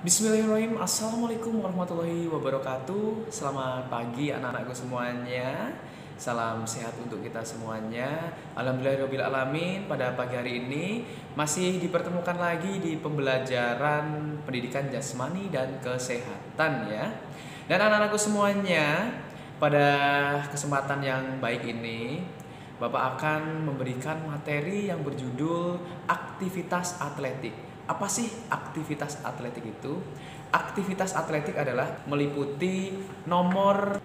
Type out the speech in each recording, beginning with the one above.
Bismillahirrahmanirrahim. Assalamualaikum warahmatullahi wabarakatuh. Selamat pagi anak-anakku semuanya. Salam sehat untuk kita semuanya. Alhamdulillahirrahmanirrahim Pada pagi hari ini Masih dipertemukan lagi di pembelajaran Pendidikan jasmani dan kesehatan ya. Dan anak-anakku semuanya Pada kesempatan yang baik ini Bapak akan memberikan materi yang berjudul Aktivitas Atletik apa sih aktivitas atletik itu? Aktivitas atletik adalah meliputi nomor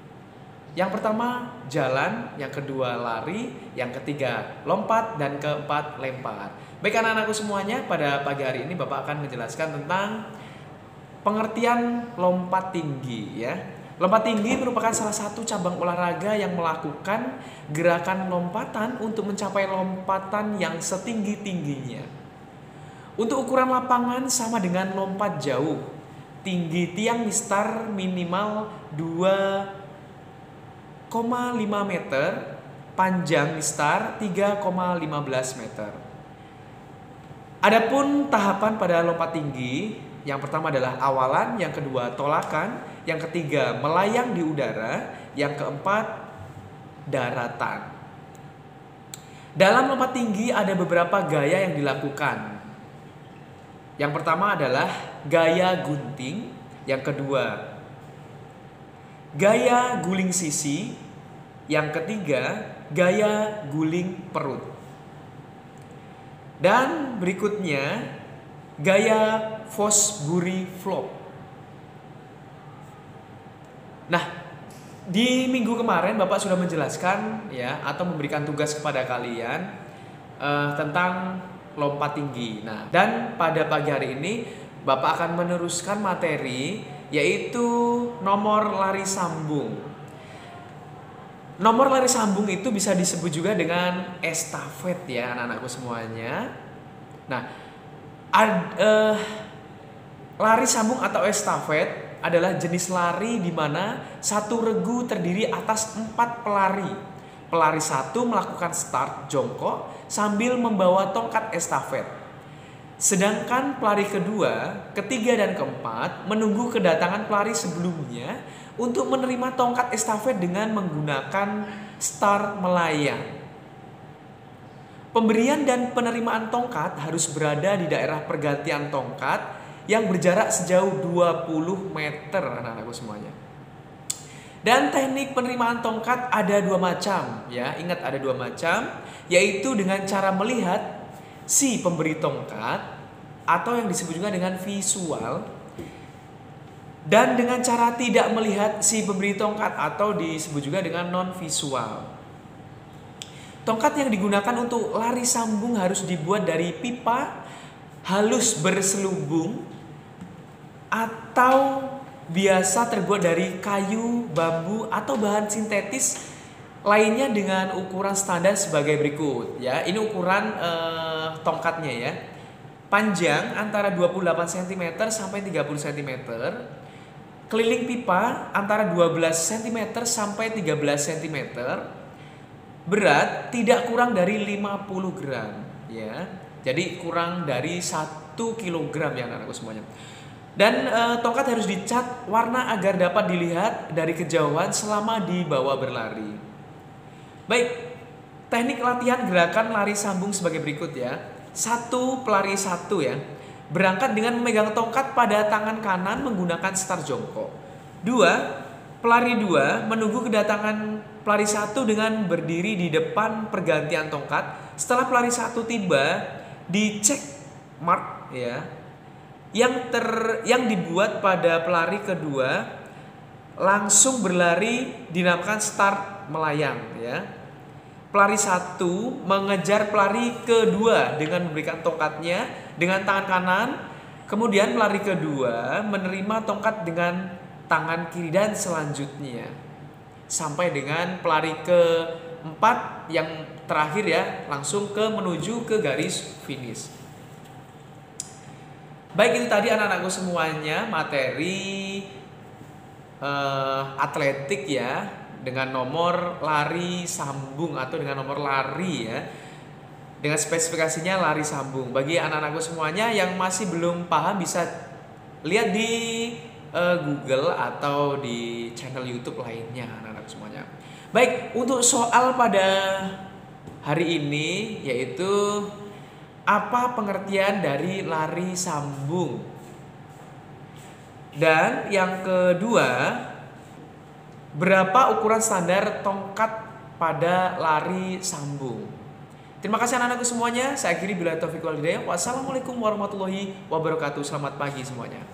yang pertama jalan, yang kedua lari, yang ketiga lompat, dan keempat lempar. Baik anak-anakku semuanya, pada pagi hari ini Bapak akan menjelaskan tentang pengertian lompat tinggi ya. Lompat tinggi merupakan salah satu cabang olahraga yang melakukan gerakan lompatan untuk mencapai lompatan yang setinggi-tingginya. Untuk ukuran lapangan sama dengan lompat jauh. Tinggi tiang mistar minimal 2,5 meter, panjang mistar 3,15 meter. Adapun tahapan pada lompat tinggi, yang pertama adalah awalan, yang kedua tolakan, yang ketiga melayang di udara, yang keempat daratan. Dalam lompat tinggi ada beberapa gaya yang dilakukan. Yang pertama adalah gaya gunting, yang kedua gaya guling sisi, yang ketiga gaya guling perut. Dan berikutnya gaya Fosbury flop. Nah, di minggu kemarin Bapak sudah menjelaskan ya atau memberikan tugas kepada kalian uh, tentang lompat tinggi. Nah, dan pada pagi hari ini Bapak akan meneruskan materi yaitu nomor lari sambung. Nomor lari sambung itu bisa disebut juga dengan estafet ya anak-anakku semuanya. Nah, ad, uh, lari sambung atau estafet adalah jenis lari di mana satu regu terdiri atas empat pelari. Pelari satu melakukan start jongkok, sambil membawa tongkat estafet. Sedangkan pelari kedua, ketiga dan keempat menunggu kedatangan pelari sebelumnya untuk menerima tongkat estafet dengan menggunakan star melayang. Pemberian dan penerimaan tongkat harus berada di daerah pergantian tongkat yang berjarak sejauh 20 meter anak-anakku semuanya. Dan teknik penerimaan tongkat ada dua macam ya. Ingat ada dua macam yaitu dengan cara melihat si pemberi tongkat atau yang disebut juga dengan visual dan dengan cara tidak melihat si pemberi tongkat atau disebut juga dengan non visual. Tongkat yang digunakan untuk lari sambung harus dibuat dari pipa halus berselubung atau biasa terbuat dari kayu, bambu atau bahan sintetis lainnya dengan ukuran standar sebagai berikut ya. Ini ukuran eh, tongkatnya ya. Panjang antara 28 cm sampai 30 cm. Keliling pipa antara 12 cm sampai 13 cm. Berat tidak kurang dari 50 gram ya. Jadi kurang dari 1 kg ya anak-anakku semuanya. Dan e, tongkat harus dicat warna agar dapat dilihat dari kejauhan selama dibawa berlari. Baik, teknik latihan gerakan lari sambung sebagai berikut ya. Satu pelari satu ya, berangkat dengan memegang tongkat pada tangan kanan menggunakan start jongkok. Dua, pelari dua menunggu kedatangan pelari satu dengan berdiri di depan pergantian tongkat. Setelah pelari satu tiba, dicek mark ya yang ter yang dibuat pada pelari kedua langsung berlari dinamakan start melayang ya. Pelari satu mengejar pelari kedua dengan memberikan tongkatnya dengan tangan kanan. Kemudian pelari kedua menerima tongkat dengan tangan kiri dan selanjutnya sampai dengan pelari keempat yang terakhir ya langsung ke menuju ke garis finish. Baik itu tadi anak-anakku semuanya materi uh, atletik ya dengan nomor lari sambung atau dengan nomor lari ya dengan spesifikasinya lari sambung. Bagi anak-anakku semuanya yang masih belum paham bisa lihat di uh, Google atau di channel YouTube lainnya anak-anak semuanya. Baik, untuk soal pada hari ini yaitu apa pengertian dari lari sambung? Dan yang kedua, berapa ukuran standar tongkat pada lari sambung? Terima kasih anak-anakku semuanya. Saya akhiri bila taufiq walhidayah. Wassalamualaikum warahmatullahi wabarakatuh. Selamat pagi semuanya.